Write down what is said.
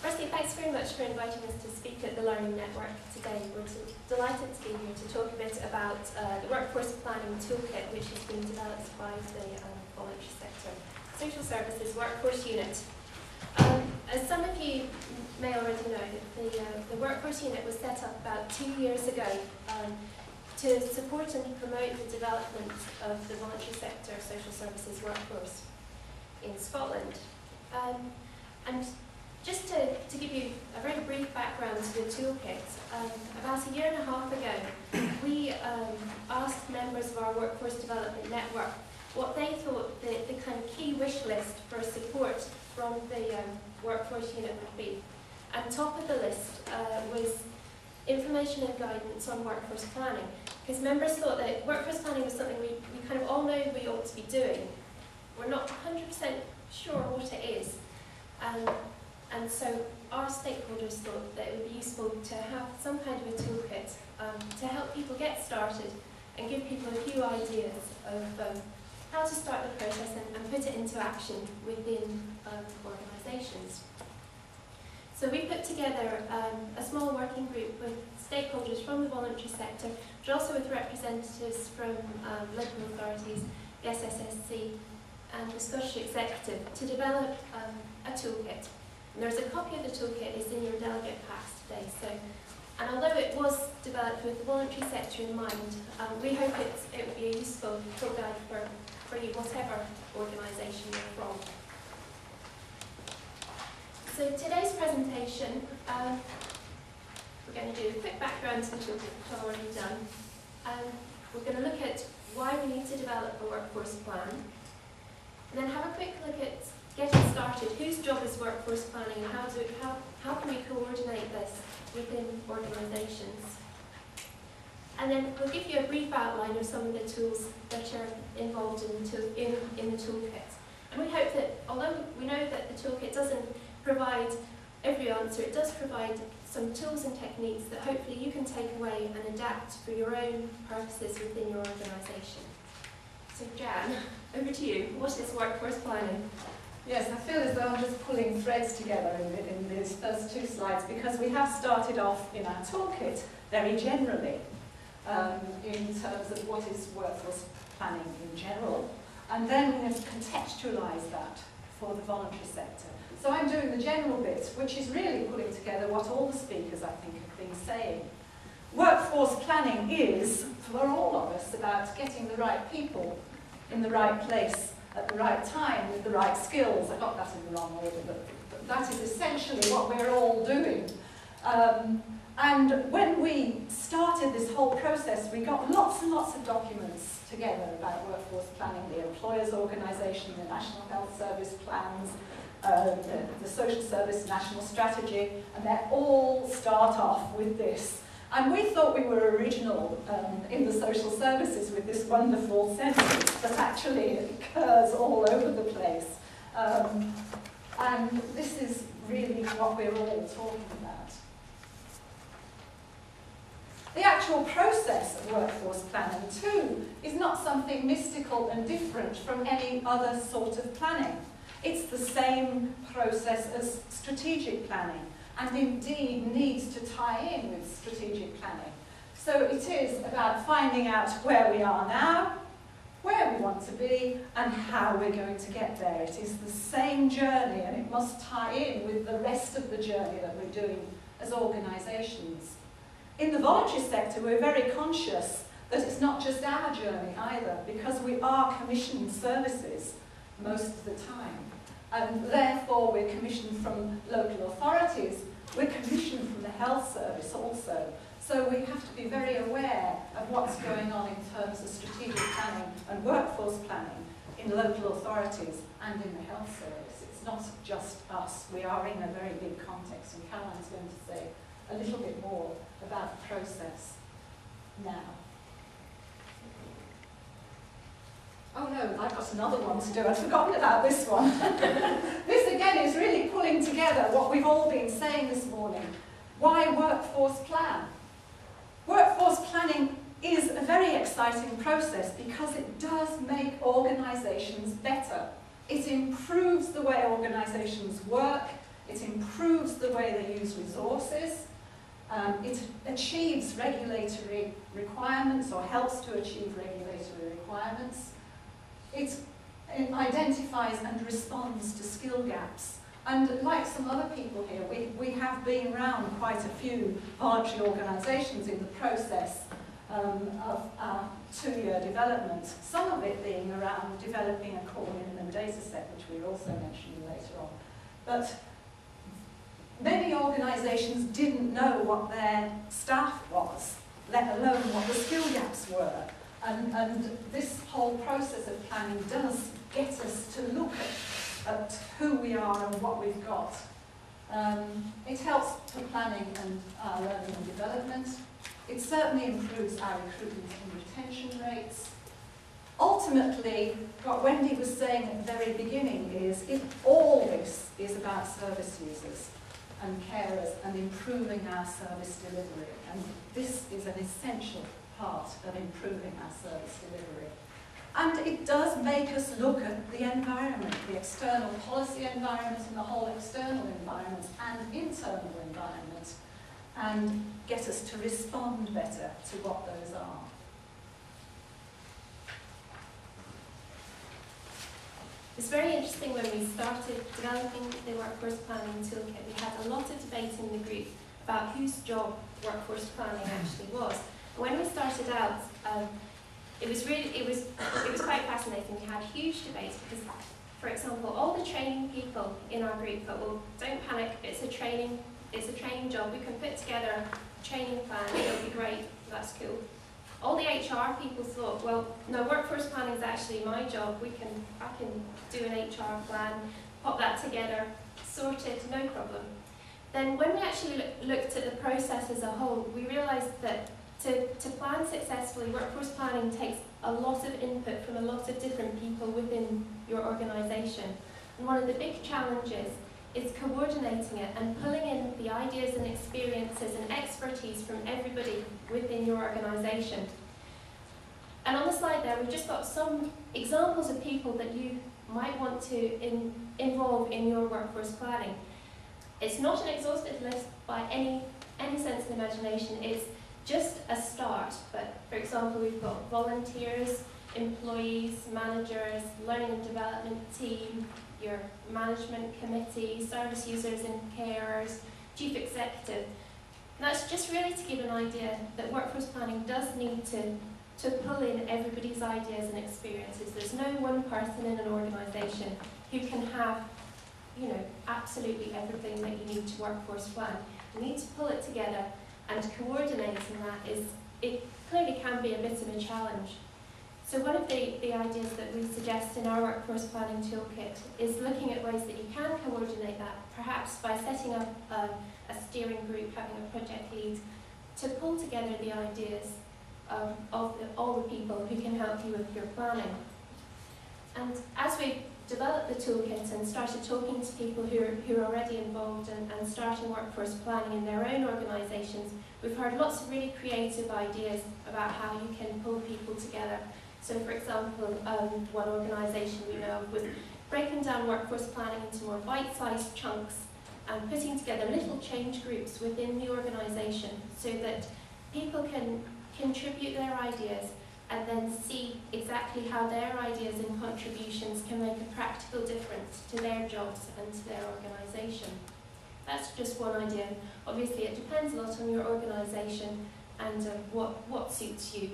Firstly, thanks very much for inviting us to speak at the Learning Network today. We're delighted to be here to talk a bit about uh, the Workforce Planning Toolkit, which has been developed by the um, voluntary sector social services workforce unit. Um, as some of you may already know, the, uh, the workforce unit was set up about two years ago um, to support and promote the development of the voluntary sector social services workforce in Scotland. Um, and just to, to give you a very brief to the toolkit, um, about a year and a half ago, we um, asked members of our workforce development network what they thought the, the kind of key wish list for support from the um, workforce unit would be. And top of the list uh, was information and guidance on workforce planning, because members thought that workforce planning was something we, we kind of all know we ought to be doing. We're not 100% sure what it is. Um, and so our stakeholders thought that it would be useful to have some kind of a toolkit um, to help people get started and give people a few ideas of um, how to start the process and, and, put it into action within um, organisations. So we put together um, a small working group with stakeholders from the voluntary sector, but also with representatives from um, local authorities, the SSSC and the Scottish Executive to develop um, a toolkit and there's a copy of the toolkit is in your delegate packs today. So, and although it was developed with the voluntary sector in mind, um, we hope it's, it will be a useful tool guide for, for you, whatever organisation you're from. So today's presentation, um, we're going to do a quick background to the toolkit, which I've already done. Um, we're going to look at why we need to develop a workforce plan, and then have a quick look at whose job is workforce planning and how, do, how, how can we coordinate this within organisations? And then we'll give you a brief outline of some of the tools that are involved in the, in, in the toolkit. And we hope that, although we know that the toolkit doesn't provide every answer, it does provide some tools and techniques that hopefully you can take away and adapt for your own purposes within your organisation. So Jan, over to you. What is workforce planning? Yes, I feel as though I'm just pulling threads together in, in these first two slides because we have started off in our toolkit very generally um, in terms of what is workforce planning in general. And then we have contextualised that for the voluntary sector. So I'm doing the general bit, which is really pulling together what all the speakers, I think, have been saying. Workforce planning is, for all of us, about getting the right people in the right place at the right time with the right skills. I got that in the wrong order, but, but that is essentially what we're all doing. Um, and when we started this whole process, we got lots and lots of documents together about workforce planning, the employers' organisation, the National Health Service plans, uh, the, the Social Service National Strategy, and they all start off with this. And we thought we were original um, in the social services with this wonderful sentence that actually occurs all over the place. Um, and this is really what we're all talking about. The actual process of workforce planning, too, is not something mystical and different from any other sort of planning. It's the same process as strategic planning and indeed needs to tie in with strategic planning. So it is about finding out where we are now, where we want to be, and how we're going to get there. It is the same journey, and it must tie in with the rest of the journey that we're doing as organisations. In the voluntary sector, we're very conscious that it's not just our journey either, because we are commissioned services most of the time. And therefore, we're commissioned from local authorities we're commissioned from the health service also, so we have to be very aware of what's going on in terms of strategic planning and workforce planning in local authorities and in the health service. It's not just us, we are in a very big context, and Caroline's going to say a little bit more about the process now. Oh no, I've got another one to do. I've forgotten about this one. this again is really pulling together what we've all been saying this morning. Why workforce plan? Workforce planning is a very exciting process because it does make organisations better. It improves the way organisations work, it improves the way they use resources, um, it achieves regulatory requirements or helps to achieve regulatory requirements, it, identifies and responds to skill gaps. And like some other people here, we, we have been around quite a few voluntary organisations in the process um, of our two-year development, some of it being around developing a core minimum data set, which we'll also mention later on. But many organisations didn't know what their staff was, let alone what the skill gaps were. And, and this whole process of planning does get us to look at, at who we are and what we've got. Um, it helps for planning and learning and development. It certainly improves our recruitment and retention rates. Ultimately, what Wendy was saying at the very beginning is if all this is about service users and carers and improving our service delivery. And this is an essential part of improving our service delivery. And it does make us look at the environment, the external policy environment and the whole external environment and internal environment and get us to respond better to what those are. It's very interesting when we started developing the workforce planning toolkit, we had a lot of debate in the group about whose job workforce planning actually was. When we started out, um, it was really, it was, it was quite fascinating. We had huge debates because, for example, all the training people in our group thought, well, don't panic, it's a training, it's a training job. We can put together a training plan, it'll be great, that's cool. All the HR people thought, well, no, workforce planning is actually my job. We can, I can do an HR plan, pop that together, sort it, no problem. Then when we actually look, looked at the process as a whole, we realised that to, to plan successfully, workforce planning takes a lot of input from a lot of different people within your organisation. And one of the big challenges is coordinating it and pulling in the ideas and experiences and expertise from everybody within your organisation. And on the slide there, we've just got some examples of people that you might want to in, involve in your workforce planning. It's not an exhaustive list by any, any sense of imagination, it's just a start. But for example, we've got volunteers, employees, managers, learning and development team, your management committee, service users and carers, chief executive. And that's just really to give an idea that workforce planning does need to, to pull in everybody's ideas and experiences. There's no one person in an organisation who can have, you know, absolutely everything that you need to workforce plan. You need to pull it together and coordinating that is, it clearly can be a bit of a challenge. So one of the, the ideas that we suggest in our workforce planning toolkit is looking at ways that you can coordinate that, perhaps by setting up a, a steering group, having a project lead, to pull together the ideas of, of the, all the people who can help you with your planning. And as we developed the toolkit and started talking to people who are, who are already involved and, and starting workforce planning in their own organisations, we've heard lots of really creative ideas about how you can pull people together. So for example, um, one organisation we know was breaking down workforce planning into more bite-sized chunks and putting together little change groups within the organisation so that people can contribute their ideas and then see exactly how their ideas and contributions can make a practical difference to their jobs and to their organisation. That's just one idea. Obviously, it depends a lot on your organisation and uh, what, what suits you